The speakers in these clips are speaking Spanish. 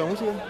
¿Quieres escuchar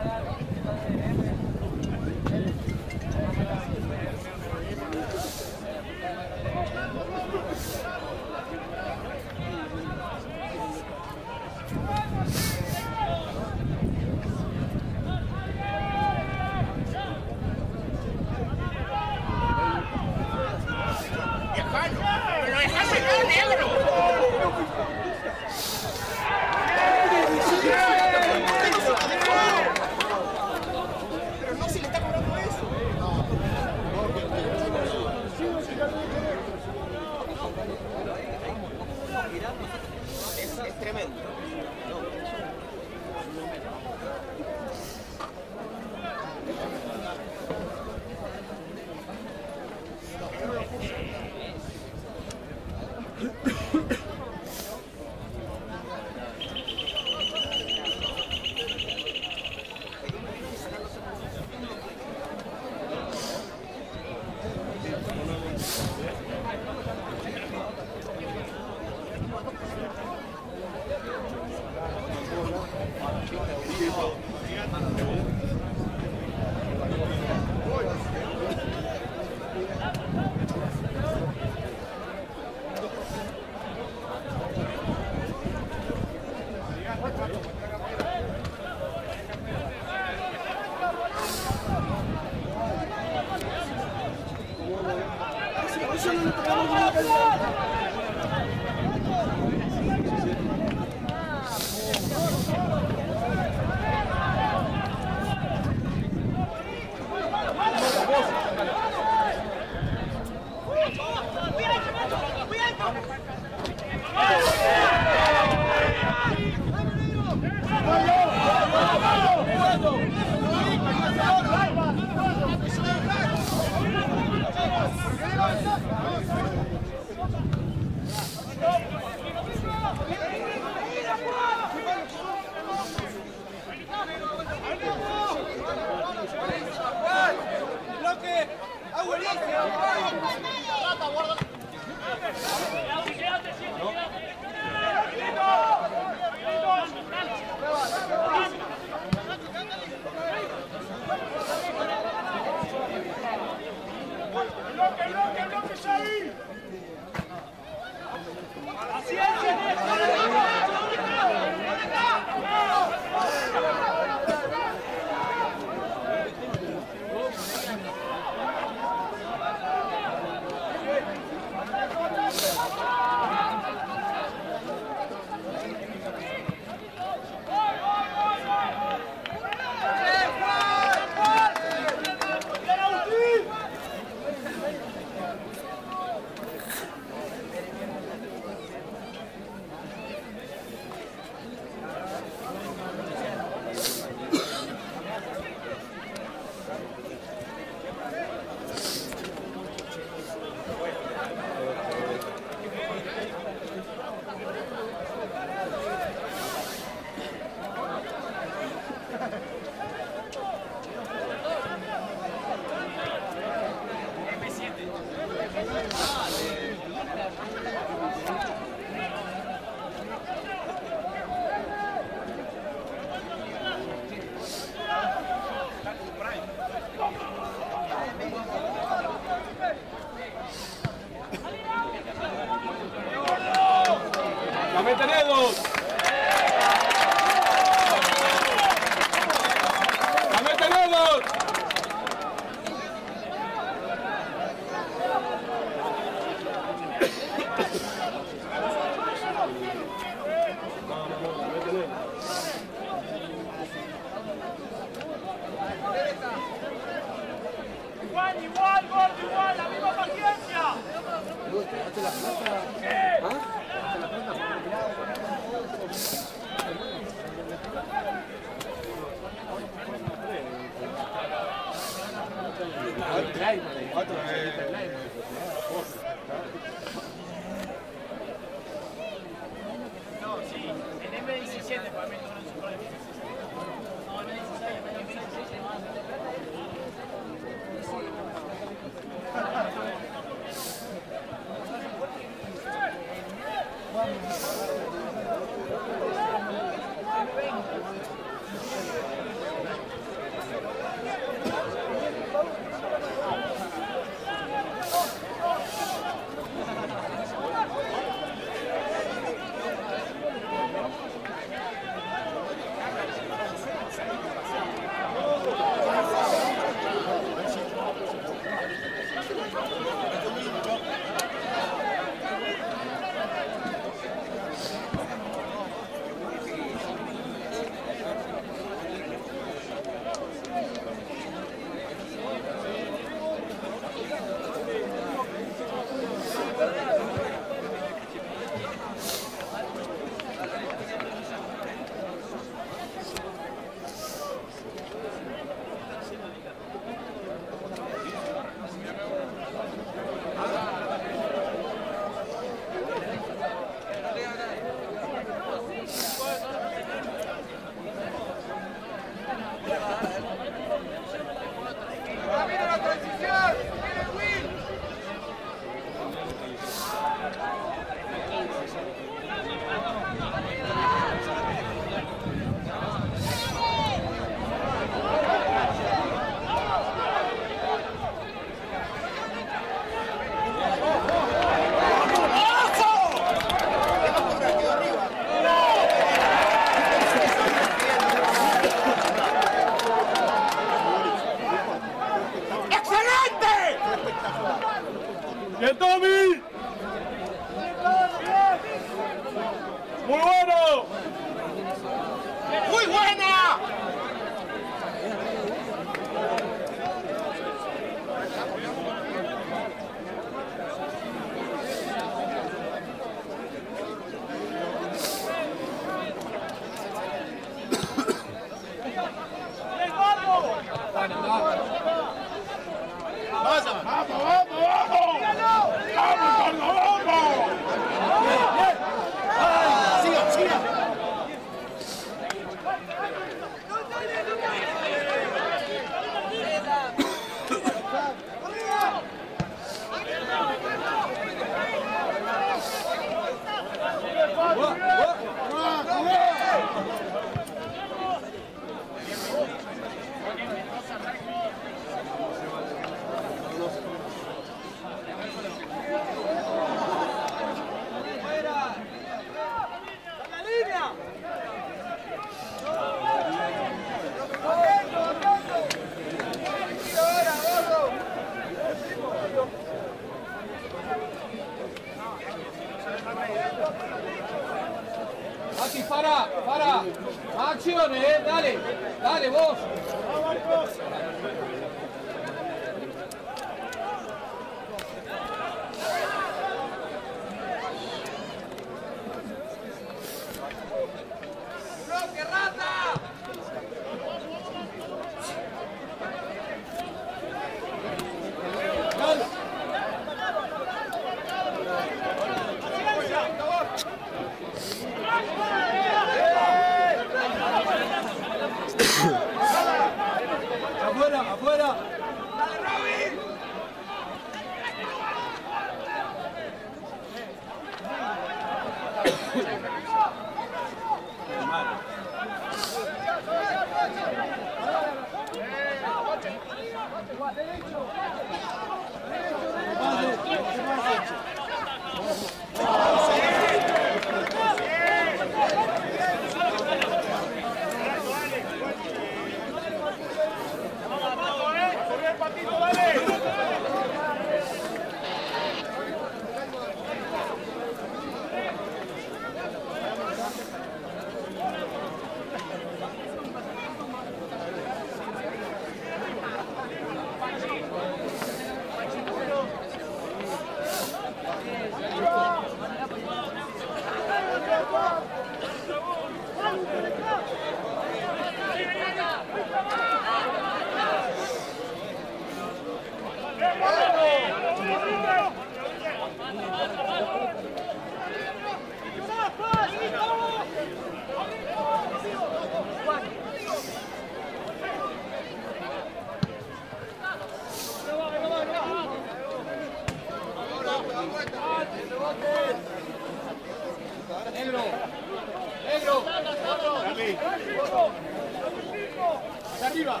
Hacia arriba.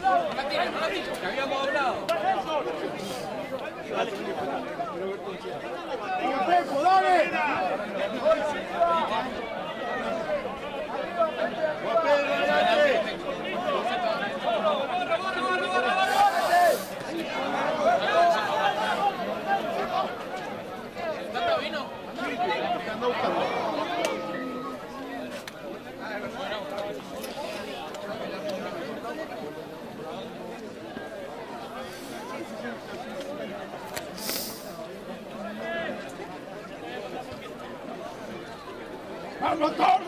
No la tires, no la tires, que habíamos hablado. ¡Pepo, dale! ¡Juan Pedro, adelante! ¿Tata vino? Anda buscando. ¡Vamos,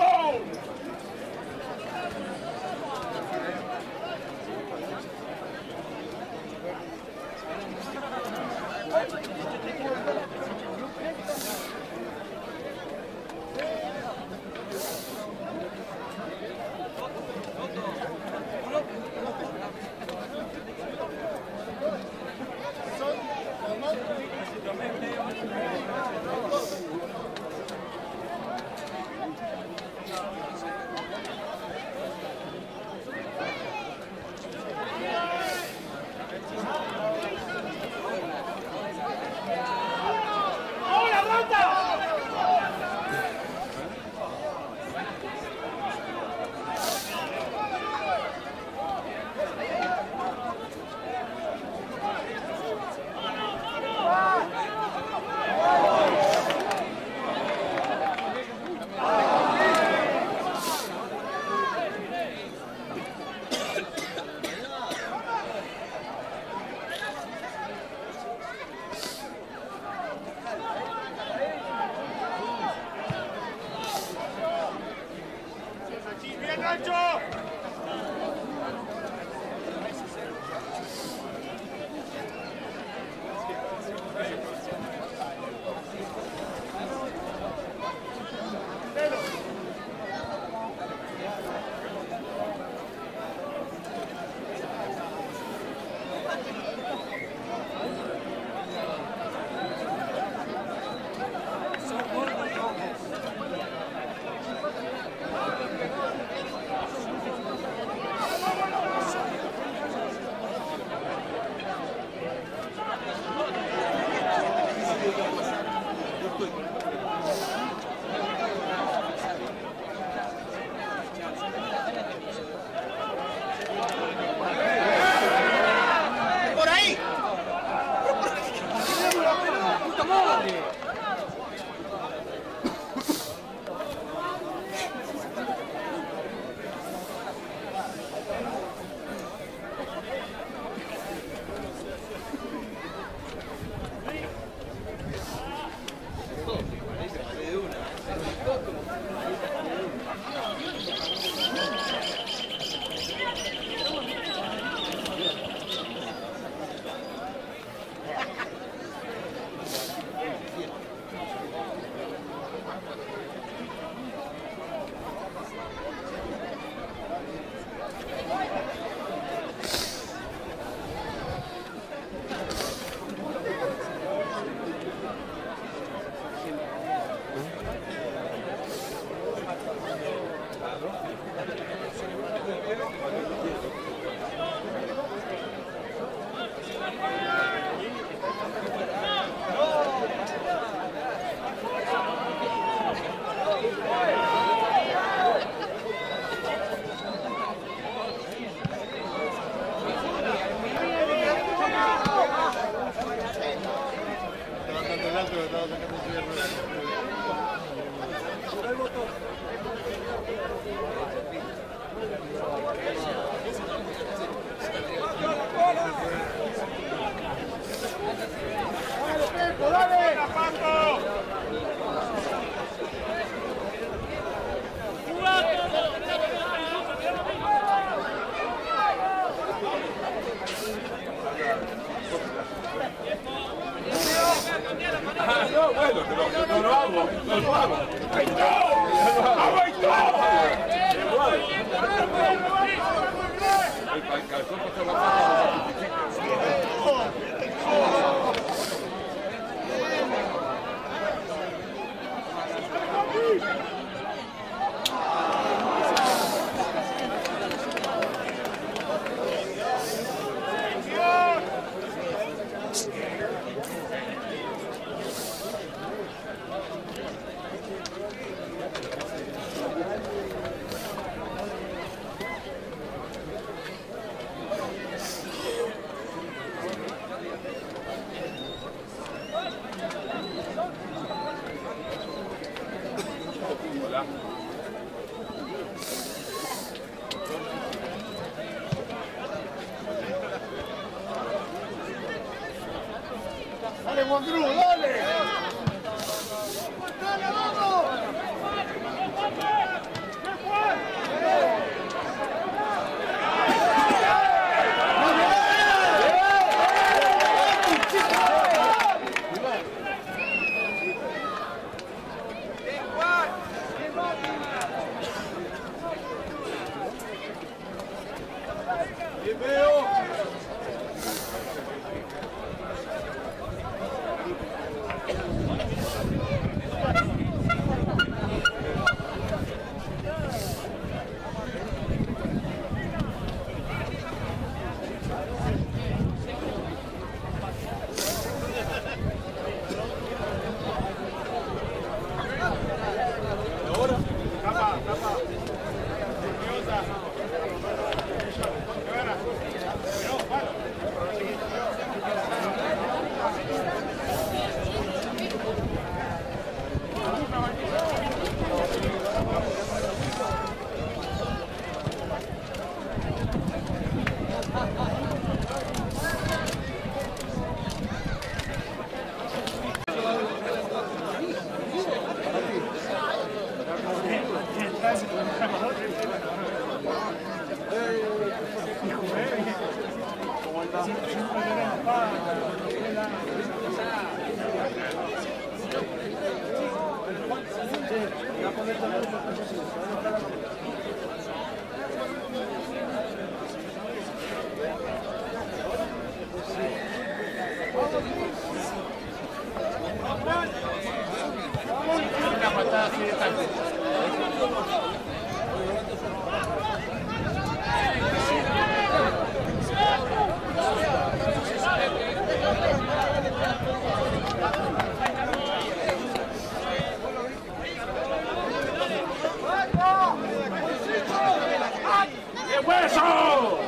¡Qué hueso!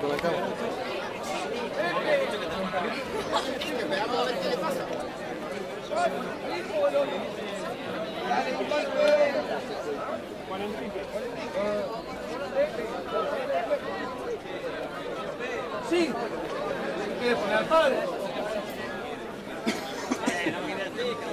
Con la cámara. ¿Quieres poner padre? ¡Vamos,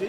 Sim.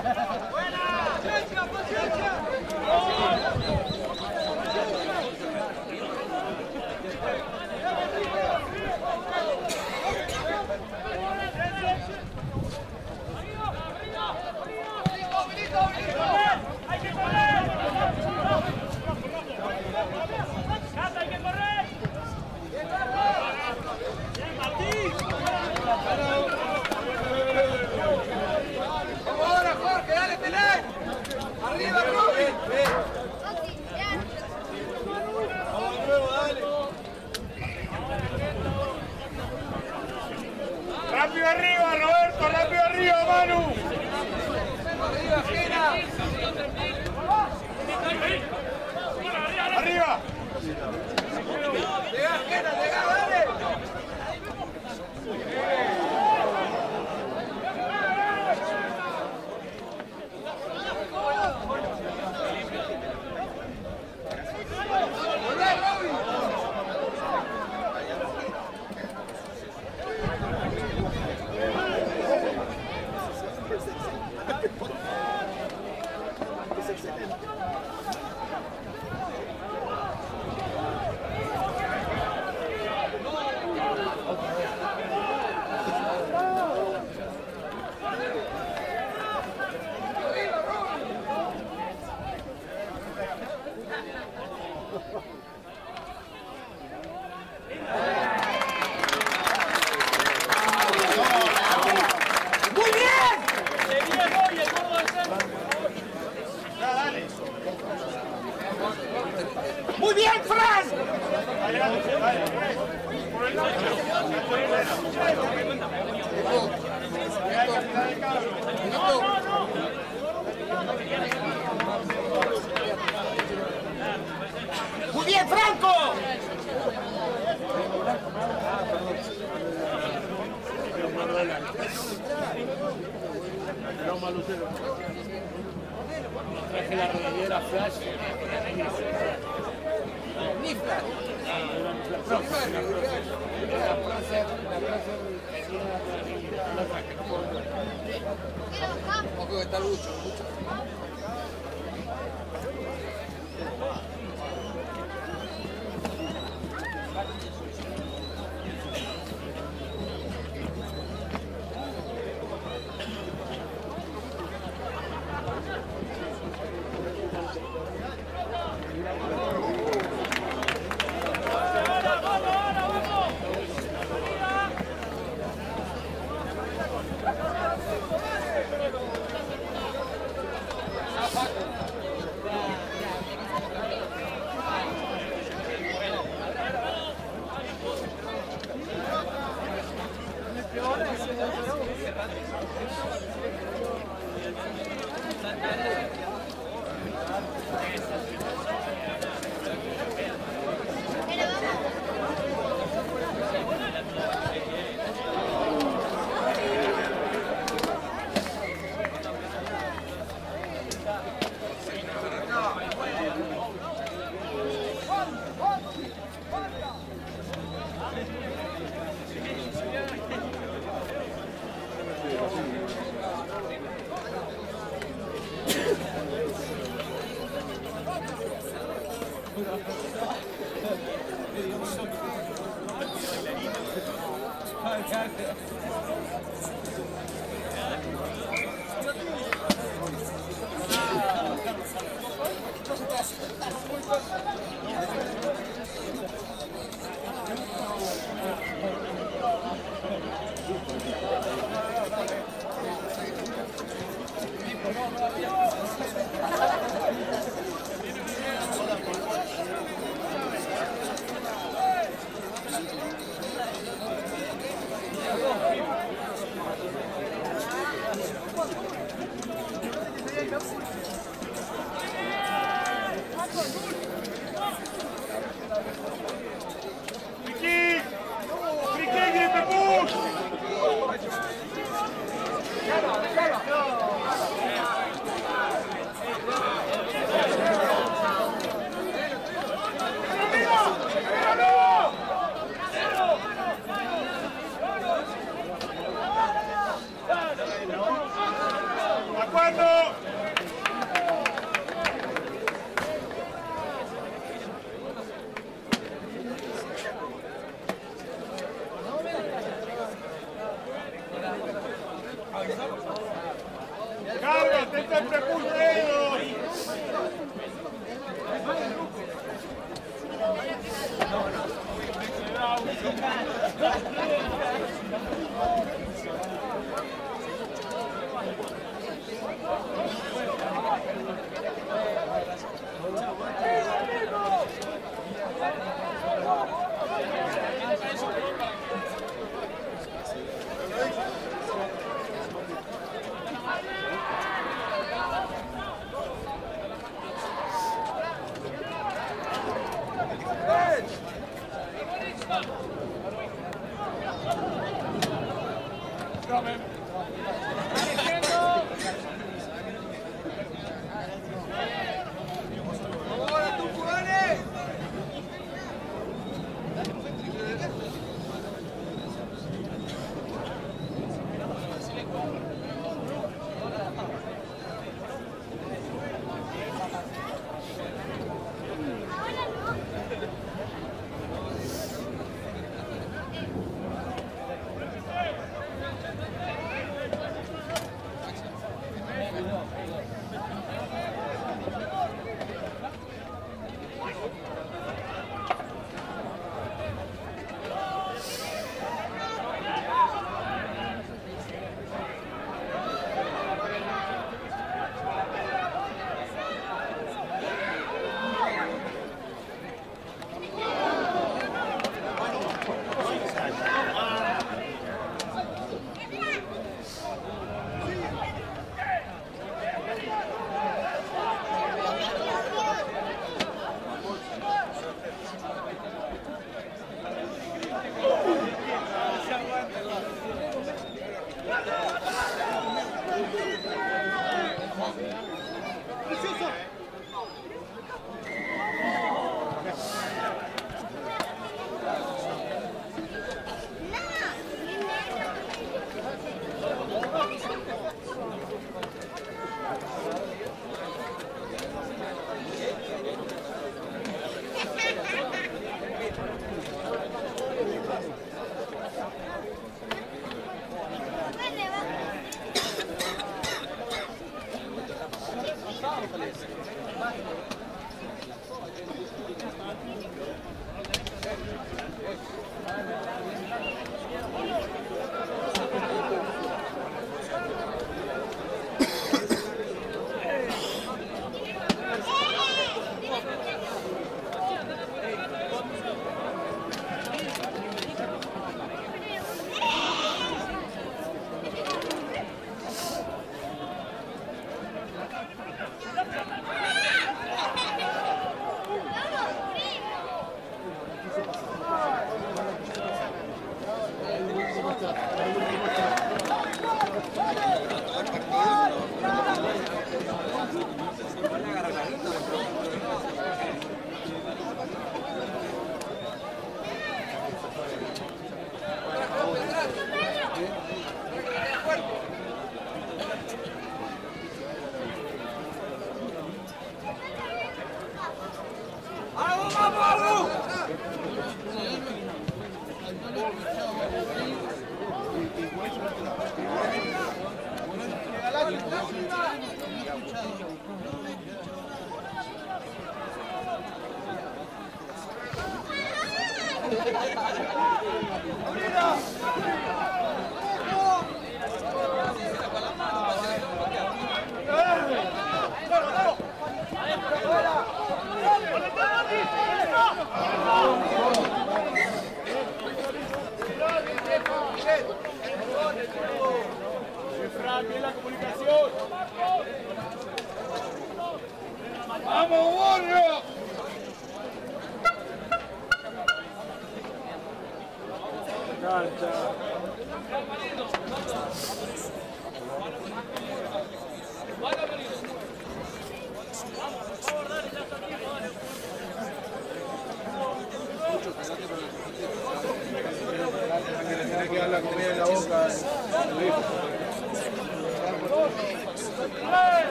¡Cabros, te! coming.